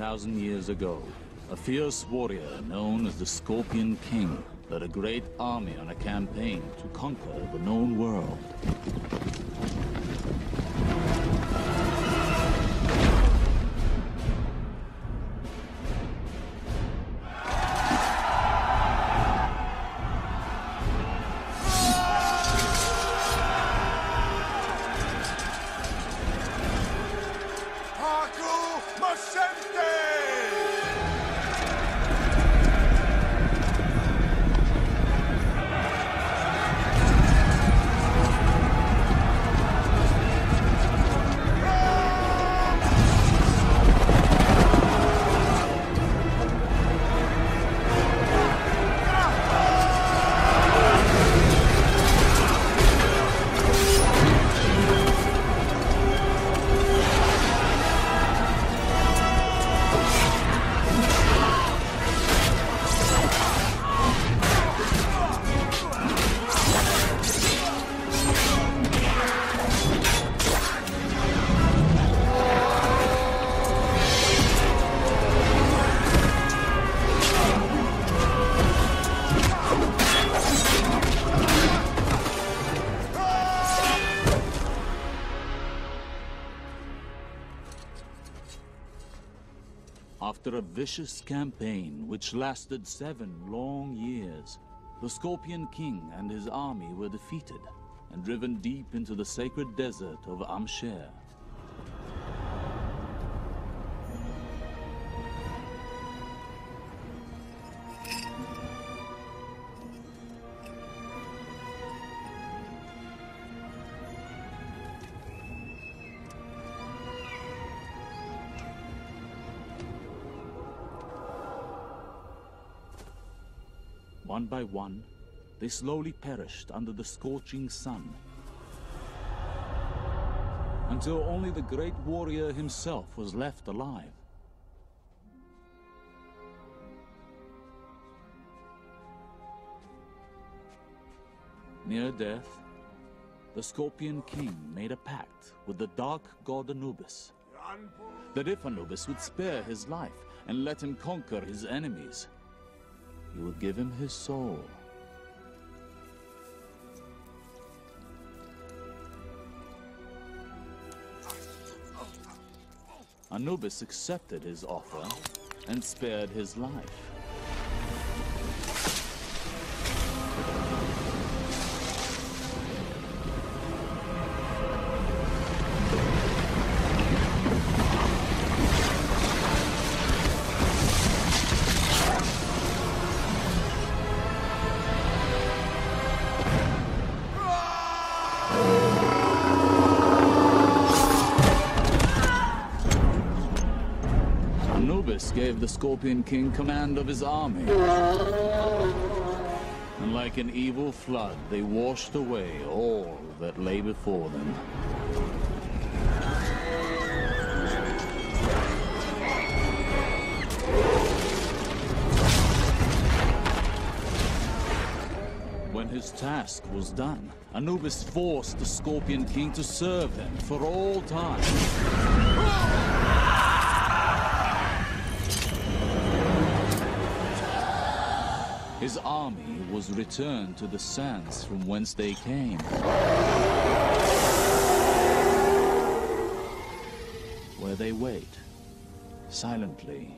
3,000 years ago, a fierce warrior known as the Scorpion King led a great army on a campaign to conquer the known world. Haku After a vicious campaign which lasted seven long years, the Scorpion King and his army were defeated and driven deep into the sacred desert of Ahm Shere. One by one, they slowly perished under the scorching sun. Until only the great warrior himself was left alive. Near death, the Scorpion King made a pact with the dark god Anubis that if Anubis would spare his life and let him conquer his enemies, he would give him his soul. Anubis accepted his offer and spared his life. Gave the Scorpion King command of his army. And like an evil flood, they washed away all that lay before them. When his task was done, Anubis forced the Scorpion King to serve him for all time. His army was returned to the sands from whence they came. Where they wait, silently